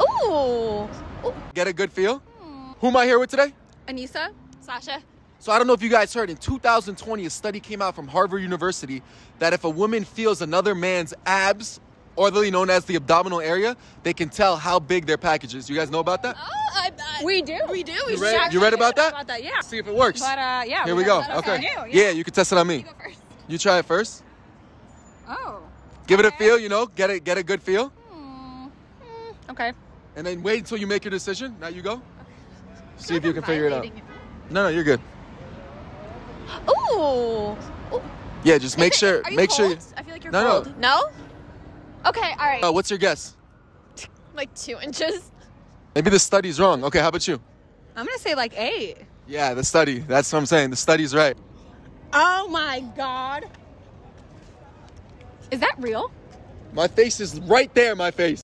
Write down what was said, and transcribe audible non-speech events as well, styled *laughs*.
Ooh. Ooh. Get a good feel? Who am I here with today? Anissa? Sasha? So I don't know if you guys heard, in 2020, a study came out from Harvard University that if a woman feels another man's abs, orally known as the abdominal area, they can tell how big their package is. You guys know about that? Oh, I, I, We do. We do. You read, you read about that? About that, yeah. See if it works. But uh, yeah. Here we go. that's Okay. on you, Yeah, you can test it on me. Go first. You try it first. Oh. Give it a feel, you know, get it, get a good feel, Okay. and then wait until you make your decision. Now you go. See if you can figure it out. Violating No, no, you're good. Ooh. Ooh. Yeah, just make sure, Are you make cold? sure. I feel like you're No, no. cold. No. Okay. All right. Uh, what's your guess? *laughs* Like two inches. Maybe the study's wrong. Okay, how about you? I'm gonna say like eight. Yeah, the study. That's what I'm saying. The study's right. Oh my god. Is that real? My face is right there. My face.